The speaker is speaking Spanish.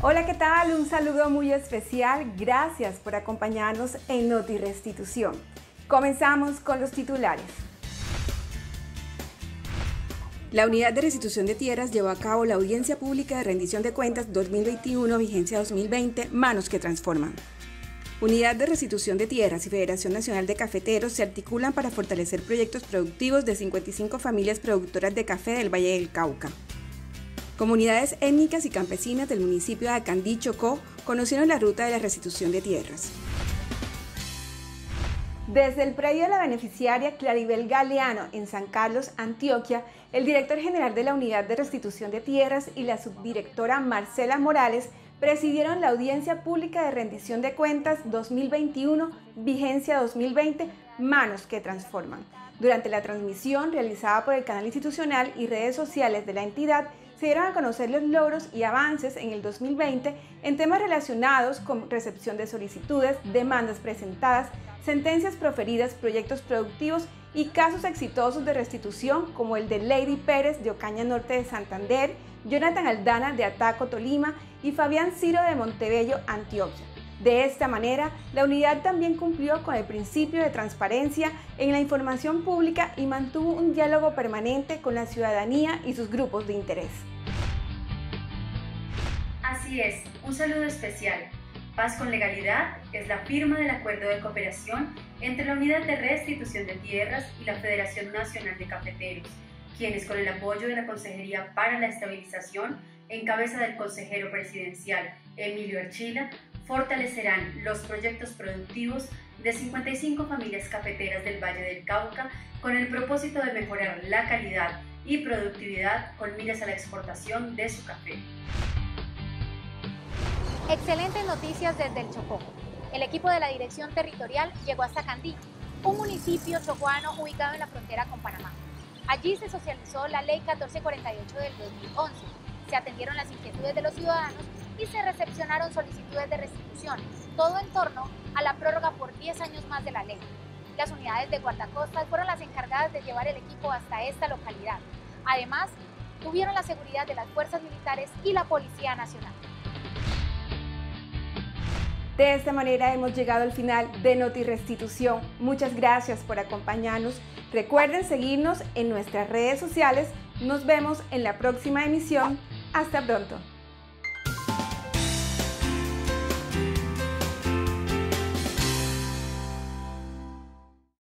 Hola, ¿qué tal? Un saludo muy especial. Gracias por acompañarnos en Noti Restitución. Comenzamos con los titulares. La Unidad de Restitución de Tierras llevó a cabo la Audiencia Pública de Rendición de Cuentas 2021, vigencia 2020, Manos que Transforman. Unidad de Restitución de Tierras y Federación Nacional de Cafeteros se articulan para fortalecer proyectos productivos de 55 familias productoras de café del Valle del Cauca. Comunidades étnicas y campesinas del municipio de Acandí, Chocó, conocieron la ruta de la restitución de tierras. Desde el predio de la beneficiaria Claribel Galeano en San Carlos, Antioquia, el director general de la Unidad de Restitución de Tierras y la subdirectora Marcela Morales presidieron la audiencia pública de rendición de cuentas 2021, vigencia 2020, Manos que Transforman. Durante la transmisión realizada por el canal institucional y redes sociales de la entidad, se dieron a conocer los logros y avances en el 2020 en temas relacionados con recepción de solicitudes, demandas presentadas, sentencias proferidas, proyectos productivos y casos exitosos de restitución como el de Lady Pérez de Ocaña Norte de Santander, Jonathan Aldana de Ataco Tolima y Fabián Ciro de Montebello, Antioquia. De esta manera, la unidad también cumplió con el principio de transparencia en la información pública y mantuvo un diálogo permanente con la ciudadanía y sus grupos de interés. Así es, un saludo especial. Paz con Legalidad es la firma del acuerdo de cooperación entre la Unidad de Restitución de Tierras y la Federación Nacional de Cafeteros, quienes con el apoyo de la Consejería para la Estabilización, en cabeza del consejero presidencial Emilio Archila, fortalecerán los proyectos productivos de 55 familias cafeteras del Valle del Cauca con el propósito de mejorar la calidad y productividad con miras a la exportación de su café. Excelentes noticias desde el Chocó. El equipo de la Dirección Territorial llegó hasta Candí, un municipio chocuano ubicado en la frontera con Panamá. Allí se socializó la Ley 1448 del 2011, se atendieron las inquietudes de los ciudadanos y se recepcionaron solicitudes de restitución, todo en torno a la prórroga por 10 años más de la ley. Las unidades de guardacostas fueron las encargadas de llevar el equipo hasta esta localidad. Además, tuvieron la seguridad de las fuerzas militares y la Policía Nacional. De esta manera hemos llegado al final de Noti Restitución. Muchas gracias por acompañarnos. Recuerden seguirnos en nuestras redes sociales. Nos vemos en la próxima emisión. Hasta pronto.